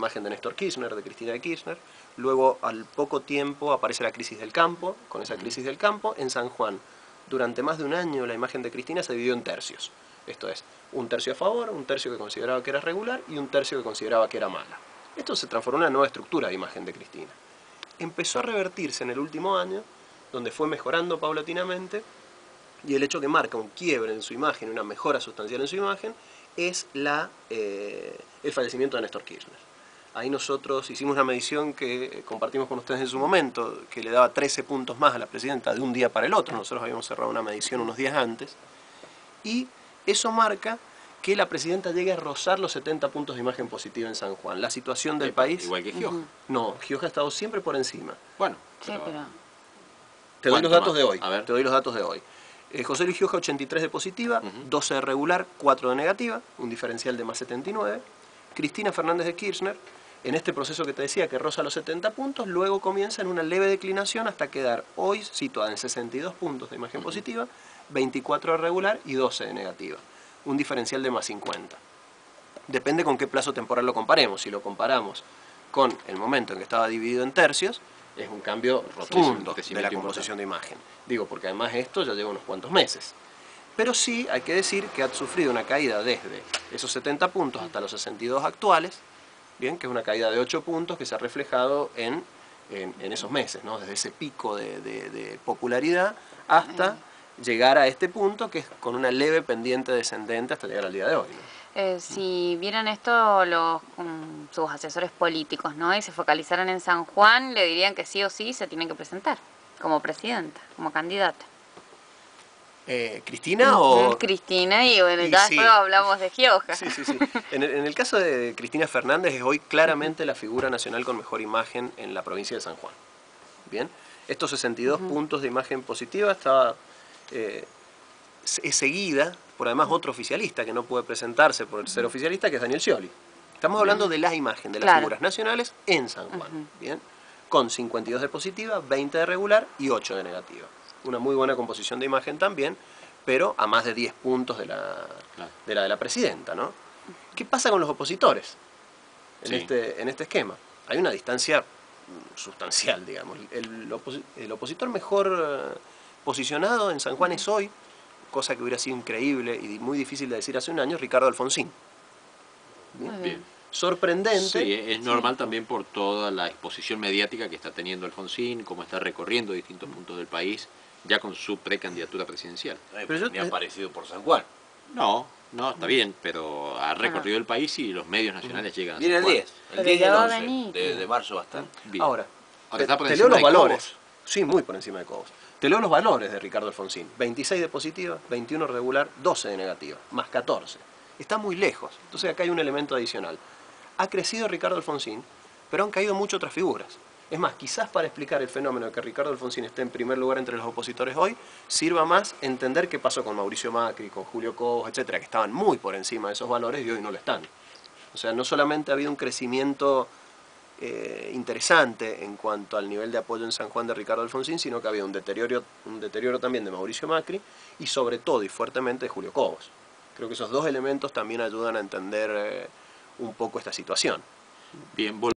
imagen de Néstor Kirchner, de Cristina de Kirchner. Luego, al poco tiempo, aparece la crisis del campo. Con esa crisis del campo, en San Juan, durante más de un año, la imagen de Cristina se dividió en tercios. Esto es, un tercio a favor, un tercio que consideraba que era regular y un tercio que consideraba que era mala. Esto se transformó en una nueva estructura de imagen de Cristina. Empezó a revertirse en el último año, donde fue mejorando paulatinamente, y el hecho que marca un quiebre en su imagen, una mejora sustancial en su imagen, es la, eh, el fallecimiento de Néstor Kirchner. Ahí nosotros hicimos una medición que compartimos con ustedes en su momento, que le daba 13 puntos más a la presidenta de un día para el otro. Nosotros habíamos cerrado una medición unos días antes. Y eso marca que la presidenta llegue a rozar los 70 puntos de imagen positiva en San Juan. La situación del país... Igual que Gioja. No, Gioja ha estado siempre por encima. Bueno, Sí, pero... Te doy los ¿Cuánto datos más? de hoy. A ver. Te doy los datos de hoy. Eh, José Luis Gioja 83 de positiva, 12 de regular, 4 de negativa, un diferencial de más 79. Cristina Fernández de Kirchner, en este proceso que te decía que roza los 70 puntos, luego comienza en una leve declinación hasta quedar hoy situada en 62 puntos de imagen positiva, 24 de regular y 12 de negativa. Un diferencial de más 50. Depende con qué plazo temporal lo comparemos. Si lo comparamos con el momento en que estaba dividido en tercios, es un cambio rotundo de la composición de imagen. Digo, porque además esto ya lleva unos cuantos meses. Pero sí hay que decir que ha sufrido una caída desde esos 70 puntos hasta los 62 actuales, bien, que es una caída de 8 puntos que se ha reflejado en, en, en esos meses, ¿no? desde ese pico de, de- de popularidad hasta llegar a este punto que es con una leve pendiente descendente hasta llegar al día de hoy. ¿no? Eh, si vieran esto los mm, sus asesores políticos, ¿no? Y se focalizaran en San Juan, le dirían que sí o sí se tiene que presentar como presidenta, como candidata. Eh, ¿Cristina o...? Cristina y bueno, Y ya sí. después hablamos de Gioja. Sí, sí, sí. En el, en el caso de Cristina Fernández es hoy claramente la figura nacional con mejor imagen en la provincia de San Juan. Bien, estos 62 puntos de imagen positiva estaba eh, es seguida por además otro oficialista que no puede presentarse por ser oficialista, que es Daniel Scioli. Estamos hablando de la imagen de las Claro. figuras nacionales en San Juan. Bien, con 52 de positiva, 20 de regular y 8 de negativa. Una muy buena composición de imagen también, pero a más de 10 puntos de la, Claro. de la de la presidenta, ¿no? ¿Qué pasa con los opositores en, Sí. este, en este esquema? Hay una distancia sustancial, digamos. El, oposi- el opositor mejor eh, posicionado en San Juan es hoy, cosa que hubiera sido increíble y muy difícil de decir hace un año, Ricardo Alfonsín. Bien. Bien. Sorprendente. Sí, es normal también por toda la exposición mediática que está teniendo Alfonsín, cómo está recorriendo distintos puntos del país, ya con su precandidatura presidencial. Ay, Pero yo ni ha aparecido por San Juan. No, no, está bien, pero ha recorrido el país y los medios nacionales llegan a Viene San el Juan. 10. El Pero 10 y el va a 11 venir. de, de marzo va a estar. Bien. Ahora, está por te encima leo los de valores. Cobos. Sí, muy por encima de Cobos. Te leo los valores de Ricardo Alfonsín. 26 de positiva, 21 regular, 12 de negativa, más 14. Está muy lejos. Entonces acá hay un elemento adicional. Ha crecido Ricardo Alfonsín, pero han caído muchas otras figuras. Es más, quizás para explicar el fenómeno de que Ricardo Alfonsín esté en primer lugar entre los opositores hoy, sirva más entender qué pasó con Mauricio Macri, con Julio Cobos, etcétera, que estaban muy por encima de esos valores y hoy no lo están. O sea, no solamente ha habido un crecimiento eh, interesante en cuanto al nivel de apoyo en San Juan de Ricardo Alfonsín, sino que había un deterioro, un deterioro también de Mauricio Macri y sobre todo y fuertemente de Julio Cobos. Creo que esos dos elementos también ayudan a entender eh, un poco esta situación. Bien,